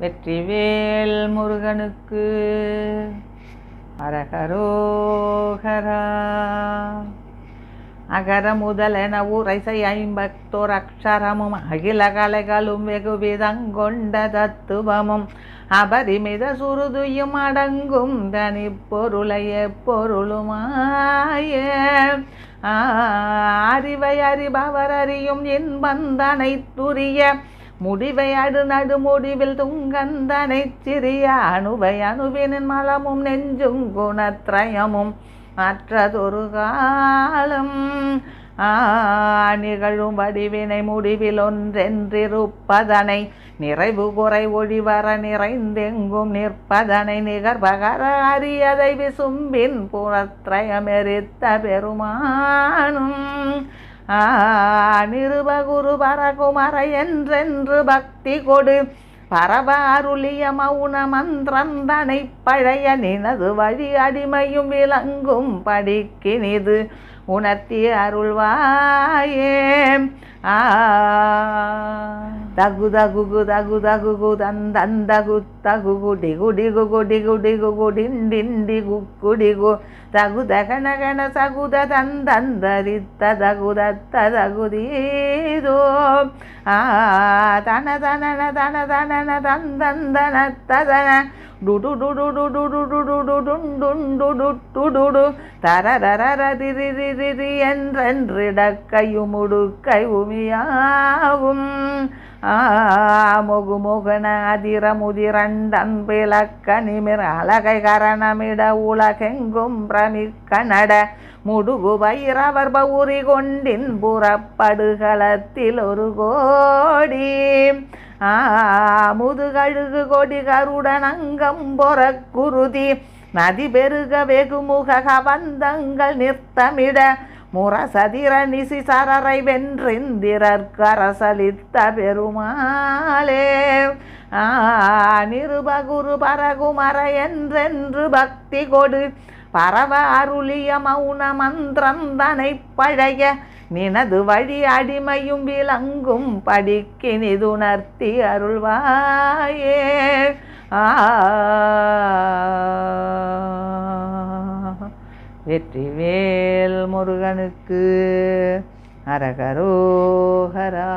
வெற்றிவேல் முருகனுக்கு. அரகரோகரா. அகர முதலென உரைசை ஐம்பத்தோர் அக்ஷரமும் அகில கலைகளும் வெகு விதங்கொண்ட தத்துவமும் அபரிமித சுருதுயும் அடங்கும் தனி பொருளைய பொருளுமாய. அறிவை அறிபவர் அறியும் இன்பந்தனை துரிய முடிவை அடு நடு முடிவில் துங்கந்தனை சிறிய அணுவை அணுவினின் மலமும் நெஞ்சும் குணத்ரயமும் மற்றதொரு காலம். நிகழும் வடிவினை முடிவில் ஒன்றென்றிருப்பதனை நிறைவு குறை ஒழிவர நிறைந்தெங்கும் நிற்பதனை நிகர்பகர அறியதை விசும்பின் புறத்ரயமெரித்த பெருமானும் ஆ, நிருபகுரு பரகுமர என்றென்று பக்தி கொடு. பரவ அருளிய மௌன மந்திரந்தனை பழைய நினது வழி அடிமையும் விளங்கும் படிக்கினிது. உணர்த்தி அருள்வாயே. ஆ. தகு தகுகு தகு தகுகு தந்தகு தகு டிகு டிகு குடி குடி குடிண்டிண்டி குடிகு தகு தகனகன சகுத தந்தந்தரித்த தகுதத்த தகுதீதோ ஆ தன தனன தன தனன தந்தந்தன ததன டுடு டுடு டுடு டுடு டுடு டுண்டுண்டு டுடு தரரரரிரிரிரி என்றென்றிடக்கையும் உடுக்கை உமியாவும் முகு முகன அதிர முதிரண்டன் பிளக்க நிமிர அழகை கரணமிட உலகெங்கும் பிரமிக்க நட. முடுகு பைரவர் பௌரி கொண்டின் புறப்படுகளத்தில் ஒரு கோடி. முதுகழுகு கொடி கருடனங்கம் பொறக்குருதி நதி பெருக வெகுமுக கவந்தங்கள் நிறுத்தமிட முரசதிர நிசி சரரை வென்றிந்திரற்கரசலித்த பெருமாளே. ஆ நிருபகுரு பரகுமர என்றென்று பக்தி கொடு. பரவ அருளிய மௌன மந்திரந்தனை பழைய நினது வழி அடிமையும் விளங்கும் படிக்கினிதுணர்த்தி அருள்வாயே. ஆ வெற்றிவேல் முருகனுக்கு அரகரோகரா.